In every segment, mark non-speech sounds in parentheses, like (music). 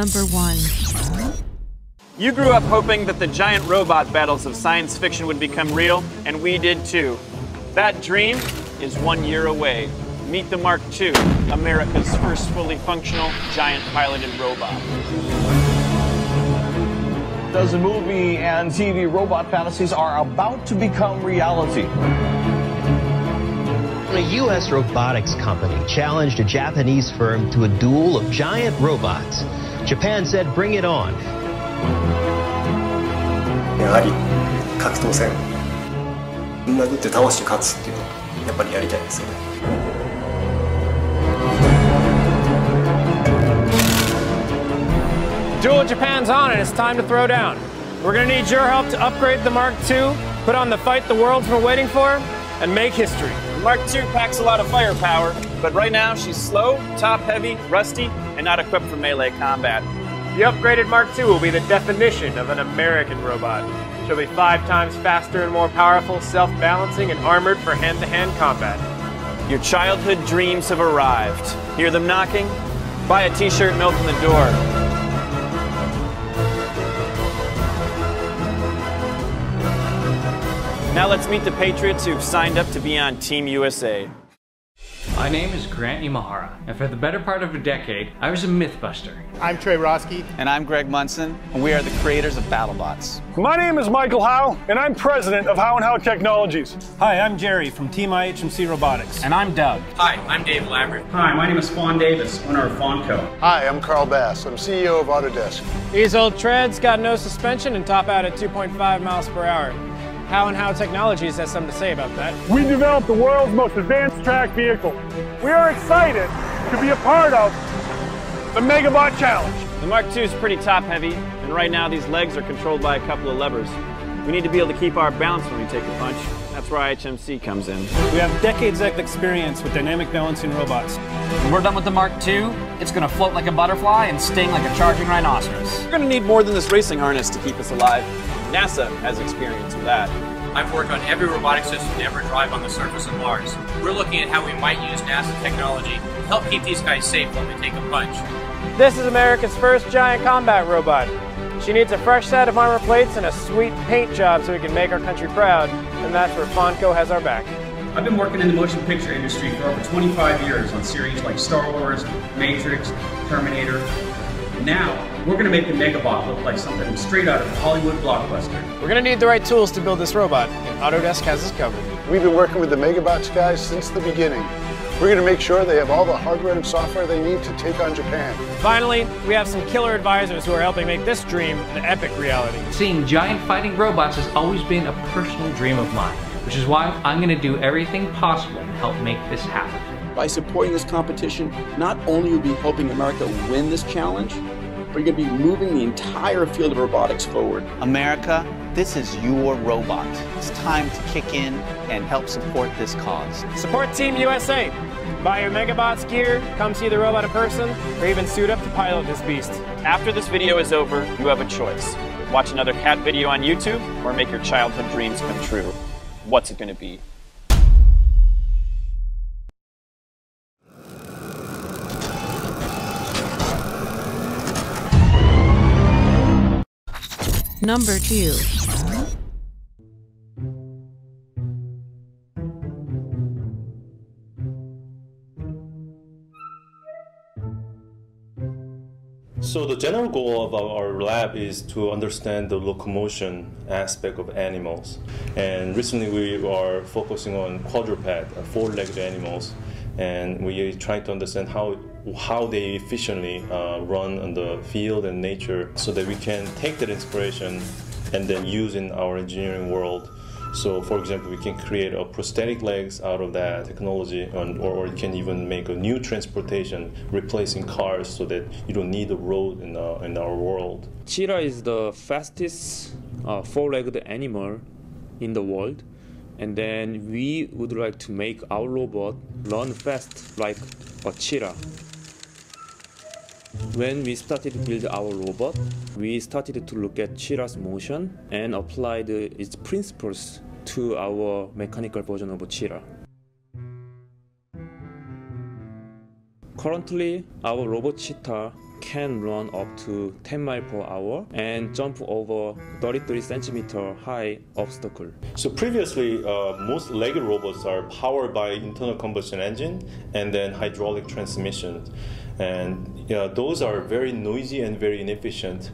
Number 1. You grew up hoping that the giant robot battles of science fiction would become real, and we did too. That dream is one year away. Meet the Mark II, America's first fully functional giant piloted robot. Does the movie and TV robot fantasies are about to become reality. A U.S. robotics company challenged a Japanese firm to a duel of giant robots. Japan said, bring it on. やはり格闘戦殴って倒して勝つっていうのやっぱりやりたいですよね Duel Japan's on and it's time to throw down. We're going to need your help to upgrade the Mark II, put on the fight the world's been waiting for, and make history. Mark II packs a lot of firepower, but right now she's slow, top heavy, rusty, and not equipped for melee combat. The upgraded Mark II will be the definition of an American robot. She'll be five times faster and more powerful, self-balancing, and armored for hand-to-hand combat. Your childhood dreams have arrived. Hear them knocking? Buy a t-shirt and open the door. Now let's meet the Patriots who've signed up to be on Team USA. My name is Grant Imahara, and for the better part of a decade, I was a Mythbuster. I'm Trey Roski. And I'm Greg Munson, and we are the creators of BattleBots. My name is Michael Howe, and I'm president of Howe & Howe Technologies. Hi, I'm Jerry from Team IHMC Robotics. And I'm Doug. Hi, I'm Dave Lavery. Hi, my name is Fawn Davis, owner of Fawnco. Hi, I'm Carl Bass. I'm CEO of Autodesk. These old treads got no suspension and top out at 2.5 miles per hour. Howe and Howe Technologies has something to say about that. We developed the world's most advanced track vehicle. We are excited to be a part of the Megabot Challenge. The Mark II is pretty top heavy, and right now these legs are controlled by a couple of levers. We need to be able to keep our balance when we take a punch. That's where IHMC comes in. We have decades of experience with dynamic balancing robots. When we're done with the Mark II, it's going to float like a butterfly and sting like a charging rhinoceros. We're going to need more than this racing harness to keep us alive. NASA has experience with that. I've worked on every robotic system to ever drive on the surface of Mars. We're looking at how we might use NASA technology to help keep these guys safe when we take a punch. This is America's first giant combat robot. She needs a fresh set of armor plates and a sweet paint job so we can make our country proud, and that's where Fawnco has our back. I've been working in the motion picture industry for over 25 years on series like Star Wars, Matrix, Terminator. Now, we're going to make the Megabot look like something straight out of a Hollywood blockbuster. We're going to need the right tools to build this robot, and Autodesk has us covered. We've been working with the Megabots guys since the beginning. We're going to make sure they have all the hardware and software they need to take on Japan. Finally, we have some killer advisors who are helping make this dream an epic reality. Seeing giant fighting robots has always been a personal dream of mine, which is why I'm going to do everything possible to help make this happen. By supporting this competition, not only will you be helping America win this challenge, but you're going to be moving the entire field of robotics forward. America, this is your robot. It's time to kick in and help support this cause. Support Team USA. Buy your Megabots gear, come see the robot in person, or even suit up to pilot this beast. After this video is over, you have a choice. Watch another cat video on YouTube, or make your childhood dreams come true. What's it going to be? Number 2. So the general goal of our lab is to understand the locomotion aspect of animals. And recently we are focusing on quadruped, uh, four-legged animals, and we try to understand how how they efficiently uh, run on the field and nature, so that we can take that inspiration and then use in our engineering world. So, for example, we can create a prosthetic legs out of that technology, and, or, or can even make a new transportation replacing cars so that you don't need a road in, uh, in our world. Cheetah is the fastest uh, four-legged animal in the world, and then we would like to make our robot run fast like a cheetah. When we started to build our robot, we started to look at cheetah's motion and applied its principles to our mechanical version of Chira. Currently, our robot Cheetah can run up to 10 miles per hour and jump over 33 centimeter high obstacle. So previously, uh, most legged robots are powered by internal combustion engine and then hydraulic transmission, and those are very noisy and very inefficient.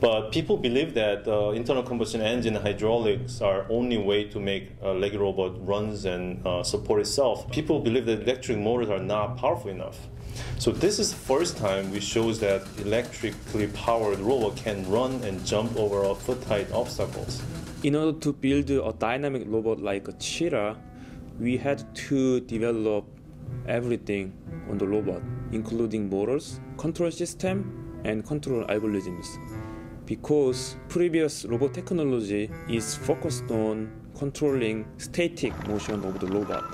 But people believe that uh, internal combustion engine hydraulics are only way to make a legged robot runs and uh, support itself. People believe that electric motors are not powerful enough. So this is the first time we shows that electrically powered robot can run and jump over a foot-height obstacles. In order to build a dynamic robot like a cheetah, we had to develop everything on the robot, including motors, control system, and control algorithms because previous robot technology is focused on controlling static motion of the robot.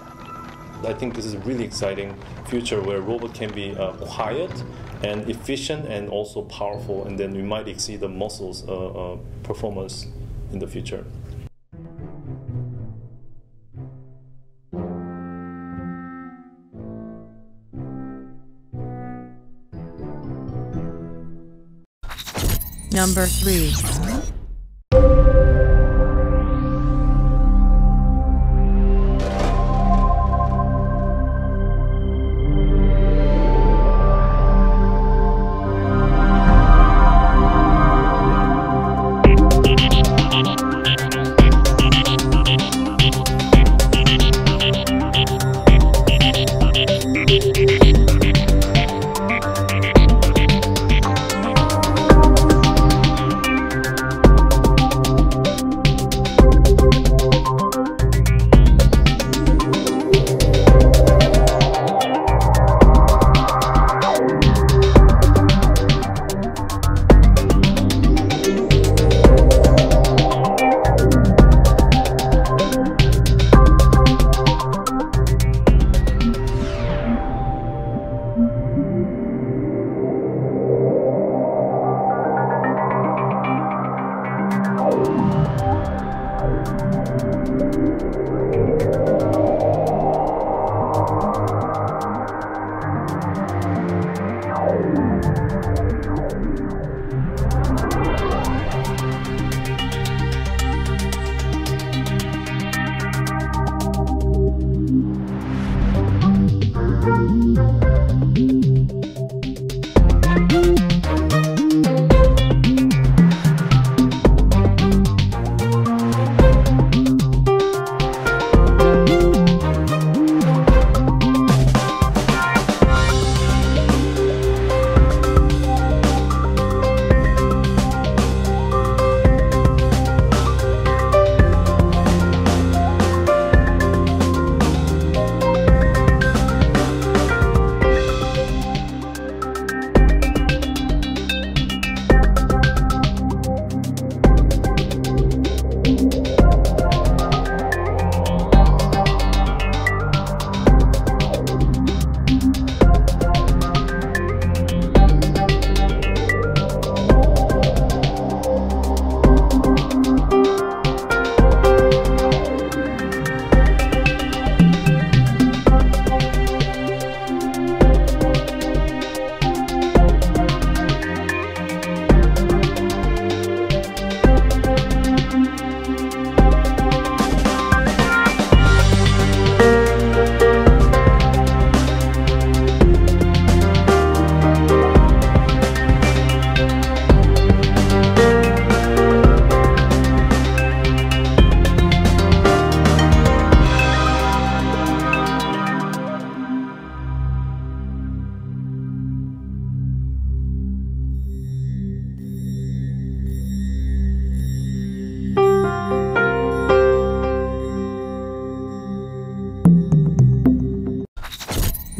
I think this is a really exciting future where robot can be uh, quiet and efficient and also powerful, and then we might exceed the muscles uh, uh, performance in the future. Number 3.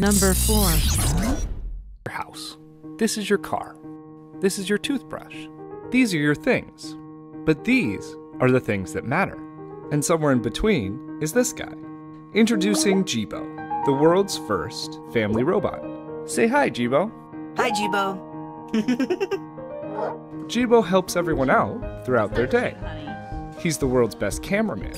Number 4. Your house. This is your car. This is your toothbrush. These are your things. But these are the things that matter. And somewhere in between is this guy. Introducing Jibo, the world's first family robot. Say hi, Jibo. Hi, Jibo. Jibo helps everyone out throughout their day. He's the world's best cameraman.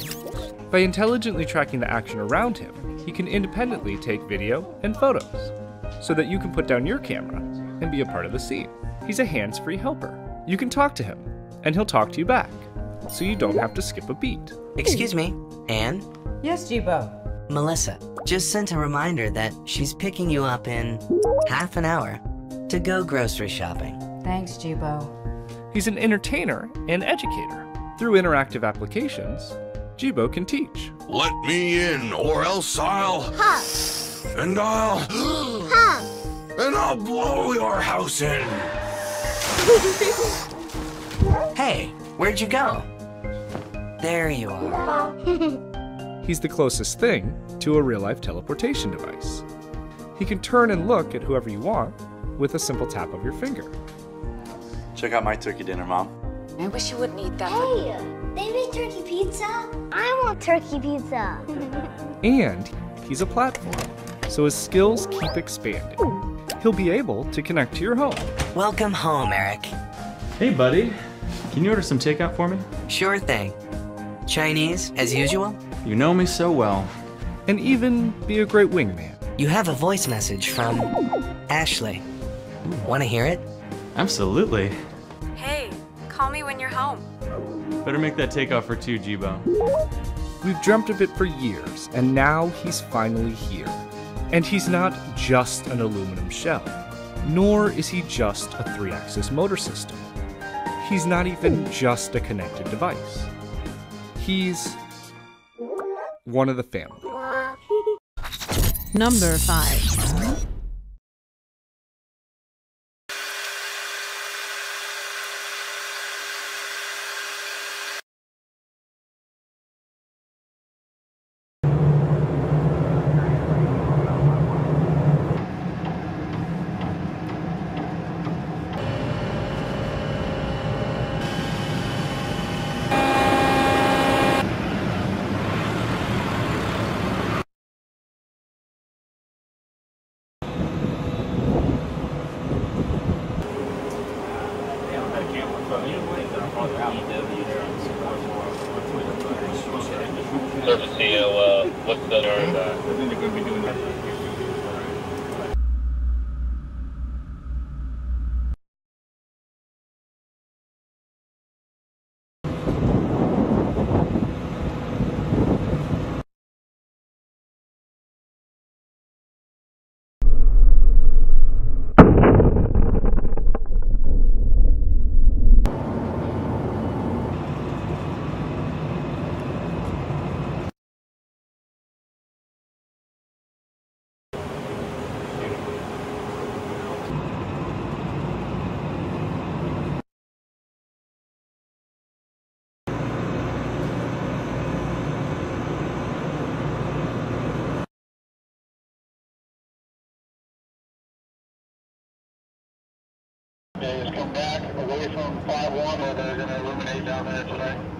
By intelligently tracking the action around him, he can independently take video and photos, so that you can put down your camera and be a part of the scene. He's a hands free helper. You can talk to him, and he'll talk to you back, so you don't have to skip a beat. Excuse me, Anne? Yes, Jibo. Melissa just sent a reminder that she's picking you up in half an hour to go grocery shopping. Thanks, Jibo. He's an entertainer and educator. Through interactive applications, Jibo can teach. Let me in, or else I'll. Huh. And I'll. (gasps) Huh. And I'll blow your house in. (laughs) hey, where'd you go? There you are. (laughs) He's the closest thing to a real life teleportation device. He can turn and look at whoever you want with a simple tap of your finger. Check out my turkey dinner, Mom. I wish you wouldn't eat that. Hey, they make turkey pizza? I want turkey pizza. (laughs) and he's a platform, so his skills keep expanding. He'll be able to connect to your home. Welcome home, Eric. Hey, buddy. Can you order some takeout for me? Sure thing. Chinese, as usual? You know me so well. And even be a great wingman. You have a voice message from Ashley. Want to hear it? Absolutely. Hey, call me when you're home. Better make that takeoff for two, Jibo. We've dreamt of it for years, and now he's finally here. And he's not just an aluminum shell, nor is he just a three-axis motor system. He's not even just a connected device. He's one of the family. Number 5. Service CEO, uh, what's the? Uh, that. From 5-1 or they're going to illuminate down there today.